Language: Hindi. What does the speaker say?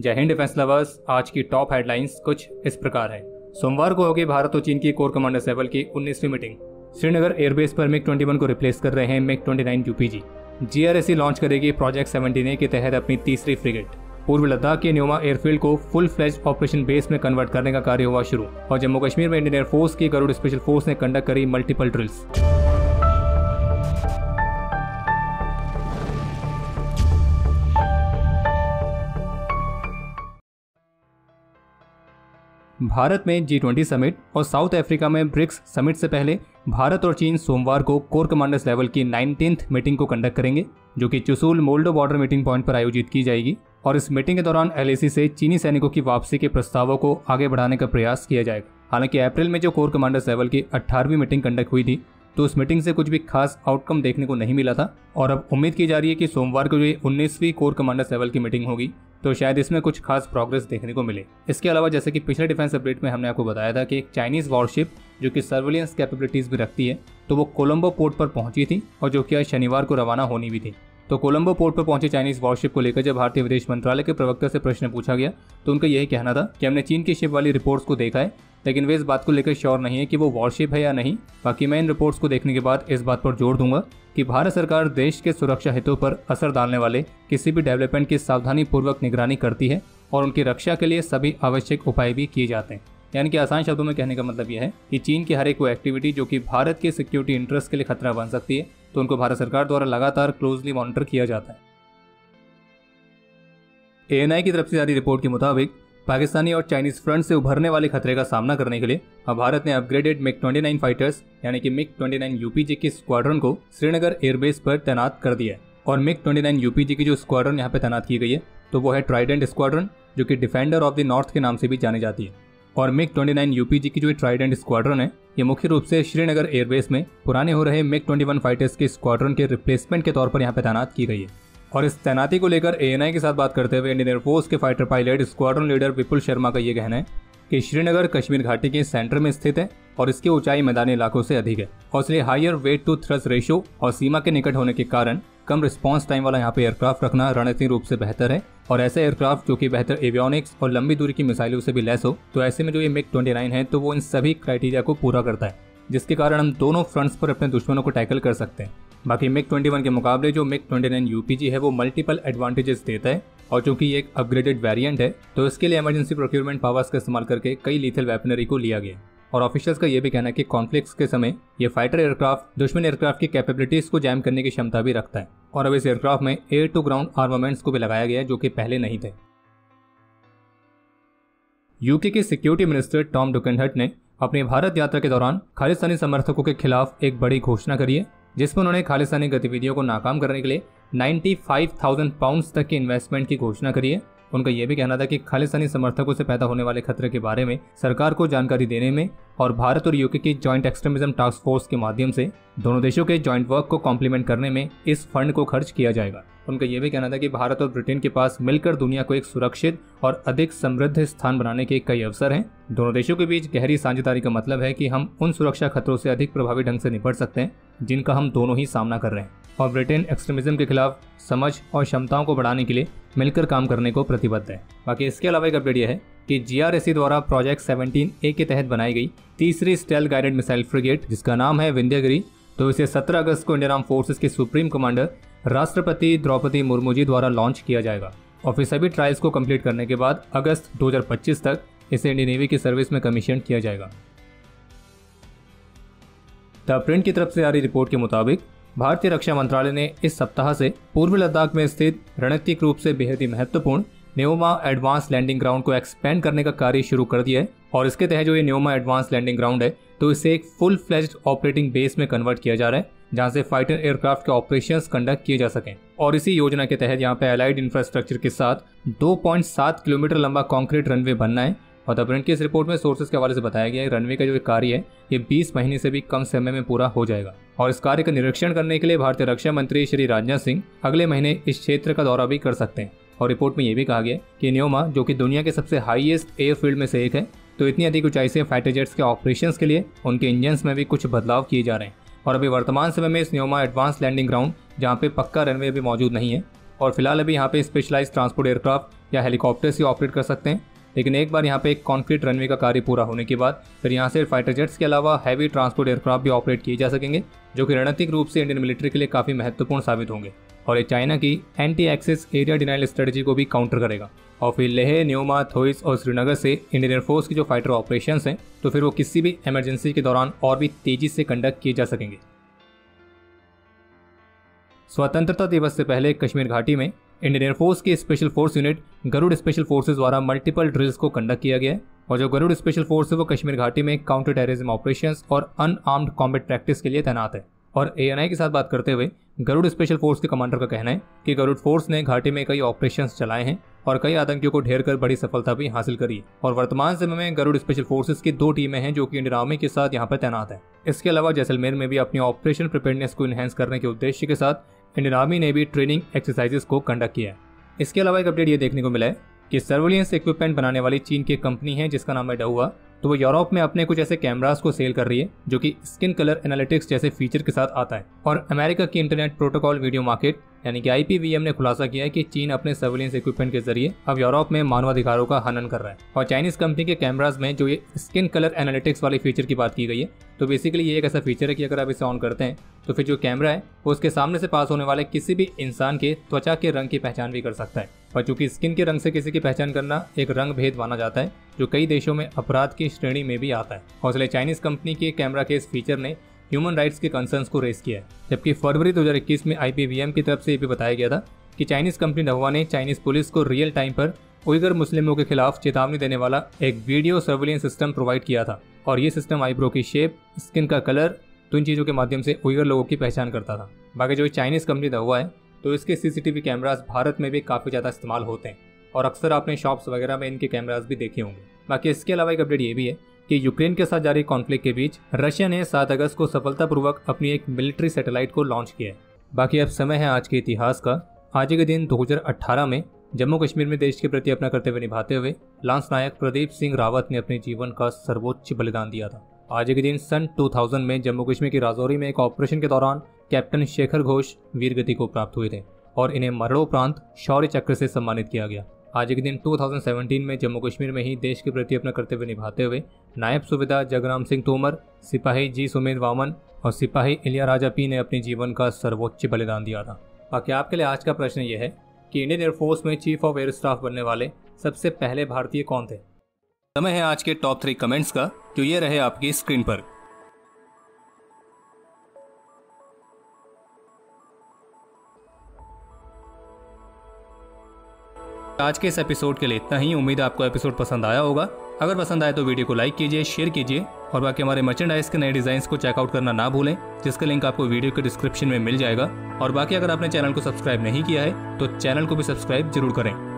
जय हिंद डिफेंस लवर्स आज की टॉप हेडलाइंस कुछ इस प्रकार है। सोमवार को होगी भारत और चीन की कोर कमांडर लेवल की 19वीं मीटिंग श्रीनगर एयरबेस पर मिग 21 को रिप्लेस कर रहे हैं मिग 29 यूपीजी जीआरएसी लॉन्च करेगी प्रोजेक्ट 17 ए के तहत अपनी तीसरी फ्रिगेट पूर्व लद्दाख के न्योमा एयरफील्ड को फुल फ्लेज ऑपरेशन बेस में कन्वर्ट करने का कार्य हुआ शुरू। और जम्मू कश्मीर में इंडियन एयरफोर्स की गरुड़ स्पेशल फोर्स ने कंडक्ट करी मल्टीपल ड्रिल्स भारत में जी ट्वेंटी समिट और साउथ अफ्रीका में ब्रिक्स समिट से पहले भारत और चीन सोमवार को कोर कमांडर्स लेवल की नाइनटीन मीटिंग को कंडक्ट करेंगे, जो कि Chushul Moldo border meeting point पर आयोजित की जाएगी। और इस मीटिंग के दौरान एल से चीनी सैनिकों की वापसी के प्रस्तावों को आगे बढ़ाने का प्रयास किया जाएगा। हालाँकि अप्रैल में जो कोर कमांडर्स लेवल की अठारहवीं मीटिंग कंडक्ट हुई थी तो उस मीटिंग से कुछ भी खास आउटकम देखने को नहीं मिला था। और अब उम्मीद की जा रही है कि सोमवार को जो उन्नीसवीं कोर कमांडर्स लेवल की मीटिंग होगी तो शायद इसमें कुछ खास प्रोग्रेस देखने को मिले। इसके अलावा जैसे कि पिछले डिफेंस अपडेट में हमने आपको बताया था कि एक चाइनीज़ वॉरशिप जो कि सर्विलियंस कैपेबिलिटीज भी रखती है तो वो कोलंबो पोर्ट पर पहुँची थी और जो कि शनिवार को रवाना होनी भी थी। तो कोलंबो पोर्ट पर पहुँचे चाइनीज़ वॉरशिप को लेकर जब भारतीय विदेश मंत्रालय के प्रवक्ता से प्रश्न पूछा गया तो उनका यही कहना था कि हमने चीन की शिप वाली रिपोर्ट्स को देखा है लेकिन वे इस बात को लेकर श्योर नहीं है कि वो वॉरशिप है या नहीं। बाकी मैं इन रिपोर्ट्स को देखने के बाद इस बात पर ज़ोर दूँगा कि भारत सरकार देश के सुरक्षा हितों पर असर डालने वाले किसी भी डेवलपमेंट की सावधानी पूर्वक निगरानी करती है और उनकी रक्षा के लिए सभी आवश्यक उपाय भी किए जाते हैं। यानी कि आसान शब्दों में कहने का मतलब यह है कि चीन की हर एक वो एक्टिविटी जो कि भारत के सिक्योरिटी इंटरेस्ट के लिए खतरा बन सकती है तो उनको भारत सरकार द्वारा लगातार क्लोजली मॉनिटर किया जाता है। एएनआई की तरफ़ से जारी रिपोर्ट के मुताबिक पाकिस्तानी और चाइनीज़ फ्रंट से उभरने वाले खतरे का सामना करने के लिए अब भारत ने अपग्रेडेड मिग 29 फाइटर्स यानी कि मिग 29 यूपीजी की स्क्वाड्रन को श्रीनगर एयरबेस पर तैनात कर दिया है। और मिग 29 यूपीजी की जो स्क्वाड्रन यहाँ पे तैनात की गई है तो वो है ट्राइडेंट स्क्वाड्रन जो कि डिफेंडर ऑफ़ द नॉर्थ के नाम से भी जानी जाती है। और मिग 29 यूपीजी की जो ट्राइडेंट स्क्वाड्रन है, ये मुख्य रूप से श्रीनगर एयरबेस में पुराने हो रहे मिग 21 फाइटर्स के स्क्वाड्रन के रिप्लेसमेंट के तौर पर यहाँ पे तैनात की गई है। और इस तैनाती को लेकर एएनआई के साथ बात करते हुए इंडियन एयरफोर्स के fighter pilot squadron leader Vipul Sharma का ये कहना है कि श्रीनगर, कश्मीर घाटी के सेंटर में स्थित है और इसकी ऊंचाई मैदानी इलाकों से अधिक है। और इसलिए higher weight to thrust ratio और सीमा के निकट होने के कारण कम रिस्पॉन्स टाइम वाला यहाँ पे एयरक्राफ्ट रखना रणनीतिक रूप से बेहतर है। और ऐसे एयरक्राफ्ट जो कि बेहतर एवियोनिक्स और लंबी दूरी की मिसाइलों से भी लेस हो तो ऐसे में जो ये मिग 29 है तो वो इन सभी क्राइटेरिया को पूरा करता है, जिसके कारण हम दोनों फ्रंट्स पर अपने दुश्मनों को टैकल कर सकते हैं। बाकी मिग 21 के मुकाबले जो मिग 29 यूपीजी है, वो मल्टीपल एडवांटेजेस देता है और चूँकि ये एक अपग्रेडेड वेरिएंट है तो इसके लिए इमरजेंसी प्रोक्योरमेंट पावर्स का इस्तेमाल करके कई लीथल वेपनरी को लिया गया। और ऑफिशियल्स का यह भी कहना है कि कॉन्फ्लिक्ट के समय ये फाइटर एयरक्राफ्ट दुश्मन एयरक्राफ्ट की कैपेबिलिटीज को जैम करने की क्षमता भी रखता है। और अब इस एयरक्राफ्ट में एयर टू ग्राउंड आर्मामेंट्स को भी लगाया गया जो कि पहले नहीं थे। यूके के सिक्योरिटी मिनिस्टर टॉम डुकेंडहट ने अपनी भारत यात्रा के दौरान खालिस्तानी समर्थकों के खिलाफ एक बड़ी घोषणा करी है जिसमें उन्होंने खालिस्तानी गतिविधियों को नाकाम करने के लिए 95,000 पाउंड्स तक की इन्वेस्टमेंट की घोषणा करी है। उनका यह भी कहना था कि खालिस्तानी समर्थकों से पैदा होने वाले खतरे के बारे में सरकार को जानकारी देने में और भारत और यूके की ज्वाइंट एक्सट्रीमिज्म टास्क फोर्स के माध्यम से दोनों देशों के ज्वाइंट वर्क को कॉम्प्लीमेंट करने में इस फंड को खर्च किया जाएगा। उनका यह भी कहना था कि भारत और ब्रिटेन के पास मिलकर दुनिया को एक सुरक्षित और अधिक समृद्ध स्थान बनाने के कई अवसर हैं। दोनों देशों के बीच गहरी साझेदारी का मतलब है कि हम उन सुरक्षा खतरों से अधिक प्रभावी ढंग से निपट सकते हैं, जिनका हम दोनों ही सामना कर रहे हैं। और ब्रिटेन एक्सट्रीमिज्म के खिलाफ समझ और क्षमताओं को बढ़ाने के लिए मिलकर काम करने को प्रतिबद्ध है। बाकी इसके अलावा एक अपडेट यह है कि जीआरएसी द्वारा प्रोजेक्ट 17 ए के तहत बनाई गई तीसरी स्टेल गाइडेड मिसाइल फ्रिगेट, जिसका नाम है विंध्यगिरी तो इसे 17 अगस्त को इंडियन आर्म फोर्सेस के सुप्रीम कमांडर राष्ट्रपति द्रौपदी मुर्मू जी द्वारा लॉन्च किया जाएगा। और फिर सभी ट्रायल्स को कंप्लीट करने के बाद अगस्त 2025 तक इसे इंडियन नेवी की सर्विस में कमीशन किया जाएगा। द प्रिंट की तरफ़ से आ रही रिपोर्ट के मुताबिक भारतीय रक्षा मंत्रालय ने इस सप्ताह से पूर्वी लद्दाख में स्थित रणनीतिक रूप से बेहद ही महत्वपूर्ण न्योमा एडवांस लैंडिंग ग्राउंड को एक्सपेंड करने का कार्य शुरू कर दिया है और इसके तहत जो ये न्योमा एडवांस लैंडिंग ग्राउंड है तो इसे एक फुल फ्लेज्ड ऑपरेटिंग बेस में कन्वर्ट किया जा रहा है। जहाँ से फाइटर एयरक्राफ्ट के ऑपरेशंस कंडक्ट किए जा सकें। और इसी योजना के तहत यहाँ पे अलाइड इंफ्रास्ट्रक्चर के साथ 2.7 किलोमीटर लंबा कॉन्क्रीट रनवे बनना है। और द की इस रिपोर्ट में सोर्सेज के हवाले से बताया गया है रनवे का जो कार्य है, ये 20 महीने से भी कम समय में पूरा हो जाएगा। और इस कार्य का निरीक्षण करने के लिए भारतीय रक्षा मंत्री श्री राजनाथ सिंह अगले महीने इस क्षेत्र का दौरा भी कर सकते हैं। और रिपोर्ट में ये भी कहा गया कि न्योमा, जो कि दुनिया के सबसे हाईएस्ट एयरफील्ड में से एक है तो इतनी अधिक ऊंचाई से फाइटर जेट्स के ऑपरेशंस के लिए उनके इंजन में भी कुछ बदलाव किए जा रहे हैं। और अभी वर्तमान समय में इस न्योमा एडवांस लैंडिंग ग्राउंड, जहाँ पे पक्का रनवे भी मौजूद नहीं है। और फ़िलहाल अभी यहाँ पे स्पेशलाइज ट्रांसपोर्ट एयरक्राफ्ट या हेलीकॉप्टर से ऑपरेट कर सकते हैं। लेकिन एक बार यहाँ पे एक कॉन्क्रीट रनवे का कार्य पूरा होने के बाद, फिर यहाँ से फाइटर जेट्स के अलावा हैवी ट्रांसपोर्ट एयरक्राफ्ट भी ऑपरेट किए जा सकेंगे, जो कि रणनीतिक रूप से इंडियन मिलिट्री के लिए काफ़ी महत्वपूर्ण साबित होंगे। और ये चाइना की anti access area denial strategy को भी काउंटर करेगा। और फिर लेह, न्योमा, थोइस और श्रीनगर से इंडियन एयरफोर्स की जो फाइटर ऑपरेशन हैं तो फिर वो किसी भी इमरजेंसी के दौरान और भी तेज़ी से कंडक्ट किए जा सकेंगे। स्वतंत्रता दिवस से पहले कश्मीर घाटी में इंडियन एयरफोर्स की special force unit Garud special forces द्वारा मल्टीपल ड्रिल्स को कंडक्ट किया गया और जो गरुड़ स्पेशल फोर्स है, वो कश्मीर घाटी में काउंटर टेररिज्म ऑपरेशन और अनआर्म्ड कॉम्बेट प्रैक्टिस के लिए तैनात है। और ए के साथ बात करते हुए गरुड़ स्पेशल फोर्स के कमांडर का कहना है कि गरुड़ फोर्स ने घाटी में कई ऑपरेशन चलाए हैं और कई आतंकियों को ढेर कर बड़ी सफलता भी हासिल करी और वर्तमान समय में गरुड़ स्पेशल फोर्सेस की दो टीमें हैं जो कि इंडियन आर्मी के साथ यहाँ पर तैनात है। इसके अलावा जैसलमेर में भी अपनी ऑपरेशन प्रिपेयरनेस को इनहेंस करने के उद्देश्य के साथ इंडियन आर्मी ने भी ट्रेनिंग एक्सरसाइजेस को कंडक्ट किया है। इसके अलावा एक अपडेट ये देखने को मिला है कि सर्विलियंस इक्विपमेंट बनाने वाली चीन की कंपनी है, जिसका नाम है डहुआ। तो वो यूरोप में अपने कुछ ऐसे कैमरास को सेल कर रही है, जो कि स्किन कलर एनालिटिक्स जैसे फीचर के साथ आता है। और अमेरिका की इंटरनेट प्रोटोकॉल वीडियो मार्केट, यानी कि आईपीवीएम ने खुलासा किया है कि चीन अपने सर्विलेंस इक्विपमेंट के ज़रिए अब यूरोप में मानवाधिकारों का हनन कर रहा है। और चाइनीज़ कंपनी के कैमराज में जो ये स्किन कलर एनालिटिक्स वाले फीचर की बात की गई है तो बेसिकली ये एक ऐसा फीचर है कि अगर आप इसे ऑन करते हैं तो फिर जो कैमरा है, वो उसके सामने से पास होने वाले किसी भी इंसान के त्वचा के रंग की पहचान भी कर सकता है। और चूँकि स्किन के रंग से किसी की पहचान करना एक रंग भेद माना जाता है, जो कई देशों में अपराध की श्रेणी में भी आता है। इसलिए चाइनीज़ कंपनी के कैमरा के इस फीचर ने ह्यूमन राइट्स के कंसर्न्स को रेस किया है, जबकि फरवरी 2021 में आईपीवीएम की तरफ़ से ये भी बताया गया था कि चाइनीज़ कंपनी नहुआ ने चाइनीज़ पुलिस को रियल टाइम पर उइगर मुस्लिमों के खिलाफ चेतावनी देने वाला एक वीडियो सर्विलियंस सिस्टम प्रोवाइड किया था और ये सिस्टम आईब्रो की शेप स्किन का कलर तो इन चीज़ों के माध्यम से उइगर लोगों की पहचान करता था। बाकी जो चाइनीज़ कंपनी नहुआ है तो इसके सीसीटीवी कैमराज भारत में भी काफ़ी ज़्यादा इस्तेमाल होते हैं। और अक्सर आपने शॉप्स वगैरह में इनके कैमराज भी देखे होंगे। बाकी इसके अलावा एक अपडेट ये भी है कि यूक्रेन के साथ जारी कॉन्फ्लिक्ट के बीच रशिया ने 7 अगस्त को सफलतापूर्वक अपनी एक मिलिट्री सैटेलाइट को लॉन्च किया है। बाकी अब समय है आज के इतिहास का। आज के दिन 2018 में जम्मू कश्मीर में देश के प्रति अपना कर्तव्य निभाते हुए लांस नायक प्रदीप सिंह रावत ने अपने जीवन का सर्वोच्च बलिदान दिया था। आज के दिन सन 2000 में जम्मू कश्मीर की राजौरी में एक ऑपरेशन के दौरान कैप्टन शेखर घोष वीरगति को प्राप्त हुए थे और इन्हें मरणोपरांत शौर्य चक्र से सम्मानित किया गया। आज के दिन 2017 में जम्मू कश्मीर में ही देश के प्रति अपना कर्तव्य निभाते हुए नायब सुविधा जगराम सिंह तोमर, सिपाही जी सुमेध वामन और सिपाही इलिया राजा पी ने अपने जीवन का सर्वोच्च बलिदान दिया था। बाकी आपके लिए आज का प्रश्न ये है कि इंडियन एयरफोर्स में चीफ ऑफ़ एयर स्टाफ बनने वाले सबसे पहले भारतीय कौन थे? समय है आज के टॉप थ्री कमेंट्स का जो ये रहे आपकी स्क्रीन पर। आज के इस एपिसोड के लिए इतना ही। उम्मीद आपको एपिसोड पसंद आया होगा। अगर पसंद आए तो वीडियो को लाइक कीजिए, शेयर कीजिए और बाकी हमारे मर्चेंडाइज के नए डिज़ाइन को चेकआउट करना ना भूलें, जिसका लिंक आपको वीडियो के डिस्क्रिप्शन में मिल जाएगा। और बाकी अगर आपने चैनल को सब्सक्राइब नहीं किया है तो चैनल को भी सब्सक्राइब ज़रूर करें।